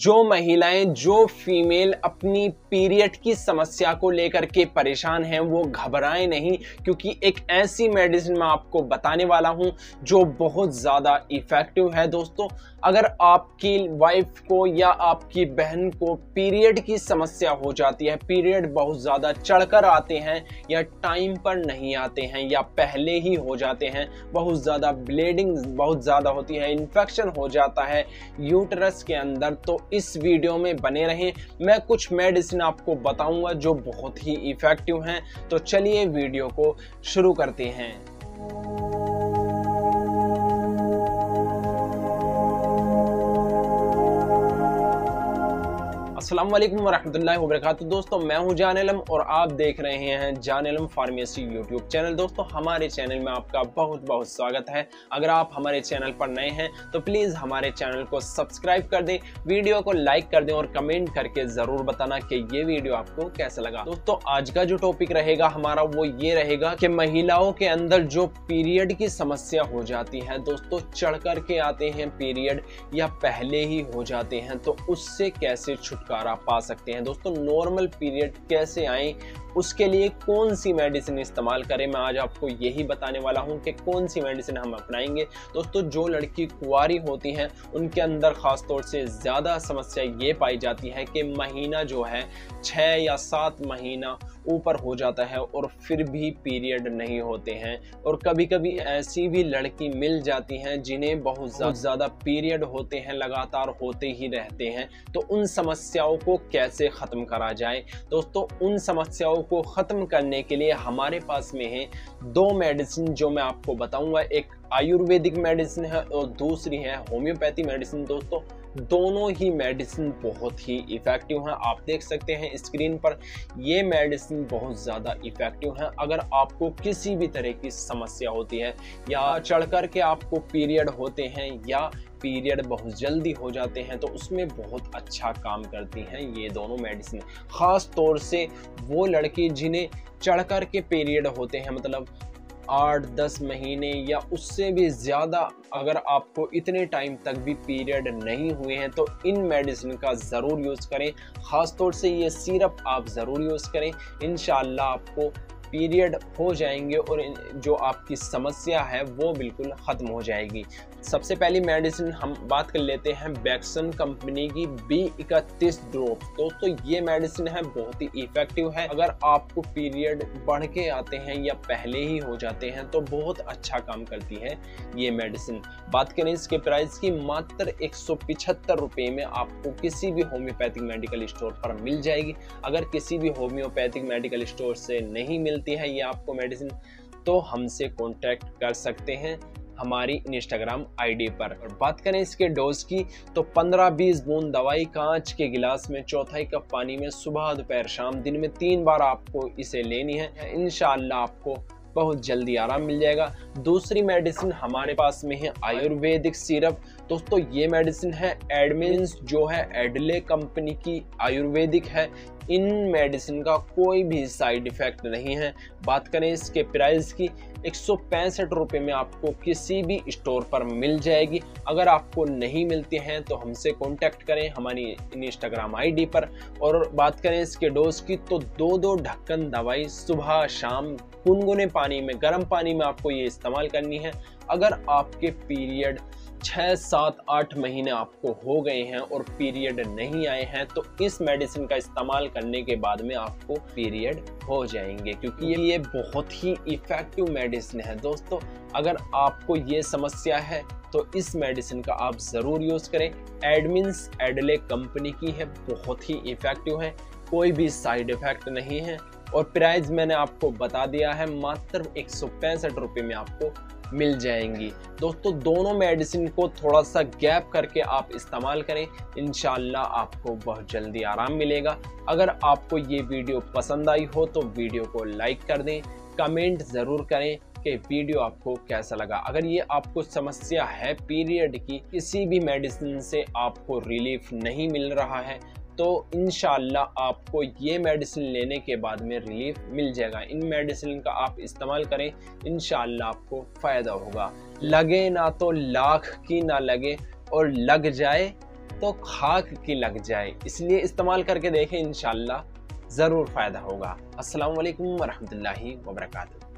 जो महिलाएँ, जो फीमेल अपनी पीरियड की समस्या को लेकर के परेशान हैं, वो घबराएँ नहीं, क्योंकि एक ऐसी मेडिसिन मैं आपको बताने वाला हूँ जो बहुत ज़्यादा इफ़ेक्टिव है। दोस्तों, अगर आपकी वाइफ को या आपकी बहन को पीरियड की समस्या हो जाती है पीरियड बहुत ज़्यादा चढ़कर आते हैं या टाइम पर नहीं आते हैं या पहले ही हो जाते हैं, बहुत ज़्यादा ब्लीडिंग बहुत ज़्यादा होती है इन्फेक्शन हो जाता है यूटरस के अंदर तो इस वीडियो में बने रहें। मैं कुछ मेडिसिन आपको बताऊँगा जो बहुत ही इफ़ेक्टिव हैं। तो चलिए वीडियो को शुरू करते हैं। अस्सलाम वालेकुम वबरकातुहू दोस्तों, मैं हूँ जान इलम और आप देख रहे हैं जान इलम फार्मेसी यूट्यूब चैनल। दोस्तों, हमारे चैनल में आपका बहुत बहुत स्वागत है। अगर आप हमारे चैनल पर नए हैं तो प्लीज़ हमारे चैनल को सब्सक्राइब कर दें, वीडियो को लाइक कर दें और कमेंट करके ज़रूर बताना कि ये वीडियो आपको कैसा लगा। दोस्तों, आज का जो टॉपिक रहेगा हमारा, वो ये रहेगा कि महिलाओं के अंदर जो पीरियड की समस्या हो जाती है, दोस्तों चढ़ कर के आते हैं पीरियड या पहले ही हो जाते हैं तो उससे कैसे छुटकारा छुटकारा पा सकते हैं। दोस्तों नॉर्मल पीरियड कैसे आए? उसके लिए कौन सी मेडिसिन इस्तेमाल करें? मैं आज आपको यही बताने वाला हूँ कि कौन सी मेडिसिन हम अपनाएँगे। दोस्तों, जो लड़की कुआरी होती हैं, उनके अंदर ख़ास तौर से ज़्यादा समस्या ये पाई जाती है कि महीना जो है छः या सात महीना ऊपर हो जाता है और फिर भी पीरियड नहीं होते हैं। और कभी कभी ऐसी भी लड़की मिल जाती हैं जिन्हें बहुत ज़्यादा पीरियड होते हैं, लगातार होते ही रहते हैं। तो उन समस्याओं को कैसे ख़त्म करा जाए? दोस्तों, उन समस्याओं को ख़त्म करने के लिए हमारे पास में है दो मेडिसिन जो मैं आपको बताऊँगा। एक आयुर्वेदिक मेडिसिन है और दूसरी है होम्योपैथी मेडिसिन। दोस्तों, दोनों ही मेडिसिन बहुत ही इफ़ेक्टिव हैं। आप देख सकते हैं स्क्रीन पर, ये मेडिसिन बहुत ज़्यादा इफ़ेक्टिव हैं। अगर आपको किसी भी तरह की समस्या होती है या चढ़ कर के आपको पीरियड होते हैं या पीरियड बहुत जल्दी हो जाते हैं तो उसमें बहुत अच्छा काम करती हैं ये दोनों मेडिसिन ख़ास तौर से वो लड़के जिन्हें चढ़ कर के पीरियड होते हैं मतलब आठ, दस महीने या उससे भी ज़्यादा अगर आपको इतने टाइम तक भी पीरियड नहीं हुए हैं तो इन मेडिसिन का ज़रूर यूज़ करें। ख़ास तौर से ये सिरप आप ज़रूर यूज़ करें। इन आपको पीरियड हो जाएँगे और जो आपकी समस्या है, वो बिल्कुल ख़त्म हो जाएगी। सबसे पहली मेडिसिन हम बात कर लेते हैं बैक्सन कंपनी की बी इकतीस ड्रॉप दोस्तों ये मेडिसिन है, बहुत ही इफ़ेक्टिव है। अगर आपको पीरियड बढ़ के आते हैं या पहले ही हो जाते हैं तो बहुत अच्छा काम करती है ये मेडिसिन बात करें इसके प्राइस की, मात्र एक सौ में आपको किसी भी होम्योपैथिक मेडिकल स्टोर पर मिल जाएगी। अगर किसी भी होम्योपैथिक मेडिकल स्टोर से नहीं मिलती है ये आपको मेडिसिन तो हमसे कॉन्टैक्ट कर सकते हैं हमारी इंस्टाग्राम आईडी पर। और बात करें इसके डोज की तो 15-20 बूंद दवाई कांच के गिलास में, चौथाई कप पानी में, सुबह, दोपहर, शाम, दिन में तीन बार आपको इसे लेनी है। इनशाला आपको बहुत जल्दी आराम मिल जाएगा। दूसरी मेडिसिन हमारे पास में है आयुर्वेदिक सिरप दोस्तों, ये मेडिसिन है एडमिन्स जो है एडले कंपनी की आयुर्वेदिक है। इन मेडिसिन का कोई भी साइड इफ़ेक्ट नहीं है। बात करें इसके प्राइस की एक सौ में आपको किसी भी स्टोर पर मिल जाएगी। अगर आपको नहीं मिलती हैं तो हमसे कॉन्टैक्ट करें हमारी इंस्टाग्राम आईडी पर। और बात करें इसके डोज की तो दो दो ढक्कन दवाई सुबह, शाम गुनगुने पानी में, गर्म पानी में आपको ये इस्तेमाल करनी है। अगर आपके पीरियड छः सात, आठ महीने आपको हो गए हैं और पीरियड नहीं आए हैं तो इस मेडिसिन का इस्तेमाल करने के बाद में आपको पीरियड हो जाएँगे, क्योंकि ये बहुत ही इफ़ेक्टिव मेडिसिन है। दोस्तों, अगर आपको ये समस्या है तो इस मेडिसिन का आप ज़रूर यूज़ करें। एडमिन्स एडले कंपनी की है, बहुत ही इफ़ेक्टिव है, कोई भी साइड इफ़ेक्ट नहीं है। और प्राइस मैंने आपको बता दिया है, मात्र एक सौ में आपको मिल जाएँगी। दोस्तों, दोनों मेडिसिन को थोड़ा सा गैप करके आप इस्तेमाल करें इन आपको बहुत जल्दी आराम मिलेगा। अगर आपको ये वीडियो पसंद आई हो तो वीडियो को लाइक कर दें कमेंट ज़रूर करें कि वीडियो आपको कैसा लगा। अगर ये आपको समस्या है पीरियड की, किसी भी मेडिसिन से आपको रिलीफ नहीं मिल रहा है तो इन आपको ये मेडिसिन लेने के बाद में रिलीफ मिल जाएगा। इन मेडिसिन का आप इस्तेमाल करें इन आपको फ़ायदा होगा। लगे ना तो लाख की ना लगे और लग जाए तो खाक की लग जाए। इसलिए इस्तेमाल करके देखें, इंशाल्लाह ज़रूर फ़ायदा होगा। अस्सलाम वालेकुम वरहमतुल्लाहि वबरकातुहू।